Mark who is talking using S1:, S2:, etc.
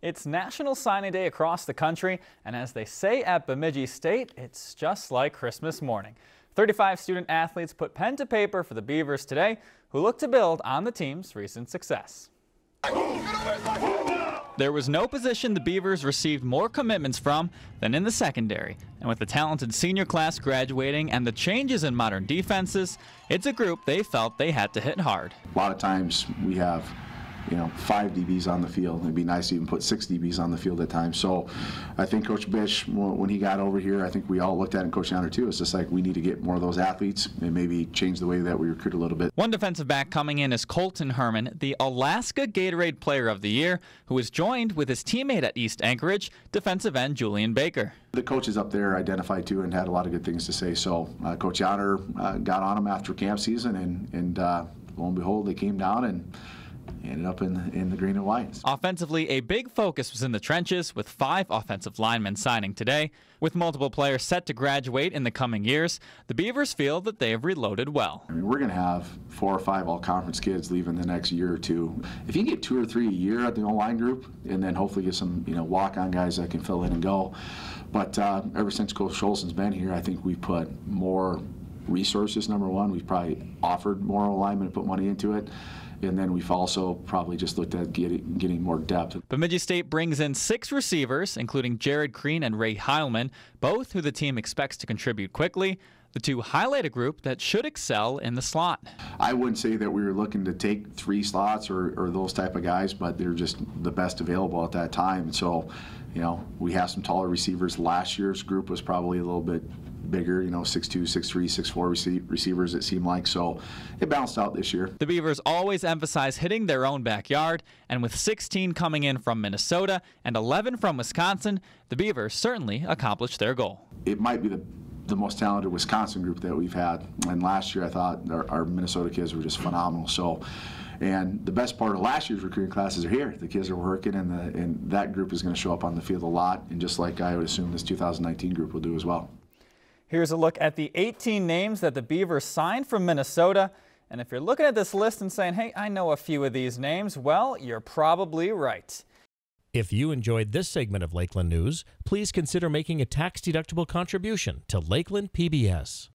S1: It's National Signing Day across the country, and as they say at Bemidji State, it's just like Christmas morning. 35 student athletes put pen to paper for the Beavers today, who look to build on the team's recent success. There was no position the Beavers received more commitments from than in the secondary. And with the talented senior class graduating and the changes in modern defenses, it's a group they felt they had to hit hard.
S2: A lot of times we have you know, five DBs on the field. It'd be nice to even put six DBs on the field at times. So I think Coach Bish, when he got over here, I think we all looked at it, and Coach Yonder too. It's just like we need to get more of those athletes and maybe change the way that we recruit a little bit.
S1: One defensive back coming in is Colton Herman, the Alaska Gatorade Player of the Year, who was joined with his teammate at East Anchorage, defensive end Julian Baker.
S2: The coaches up there identified too and had a lot of good things to say. So uh, Coach Yonder uh, got on him after camp season, and, and uh, lo and behold, they came down and ended up in in the green and whites.
S1: Offensively, a big focus was in the trenches, with five offensive linemen signing today. With multiple players set to graduate in the coming years, the Beavers feel that they have reloaded well.
S2: I mean, we're going to have four or five all-conference kids leaving the next year or two. If you get two or three a year at the O-line group, and then hopefully get some, you know, walk-on guys that can fill in and go. But uh, ever since Coach Scholzen's been here, I think we've put more resources, number one. We've probably offered more alignment and put money into it. And then we've also probably just looked at getting, getting more depth.
S1: Bemidji State brings in six receivers, including Jared Crean and Ray Heilman, both who the team expects to contribute quickly. The two highlight a group that should excel in the slot.
S2: I wouldn't say that we were looking to take three slots or, or those type of guys, but they're just the best available at that time. So, you know, we have some taller receivers. Last year's group was probably a little bit bigger, you know, 6'2", 6'3", 6'4 receivers, it seemed like. So it balanced out this year.
S1: The Beavers always emphasize hitting their own backyard, and with 16 coming in from Minnesota and 11 from Wisconsin, the Beavers certainly accomplished their goal.
S2: It might be the the most talented Wisconsin group that we've had. And last year, I thought our, our, Minnesota kids were just phenomenal. So, and the best part of last year's recruiting classes are here. The kids are working, and, the, and that group is going to show up on the field a lot. And just like I would assume this 2019 group will do as well.
S1: Here's a look at the 18 names that the Beavers signed from Minnesota. And if you're looking at this list and saying, hey, I know a few of these names, well, you're probably right.
S3: If you enjoyed this segment of Lakeland News, please consider making a tax-deductible contribution to Lakeland PBS.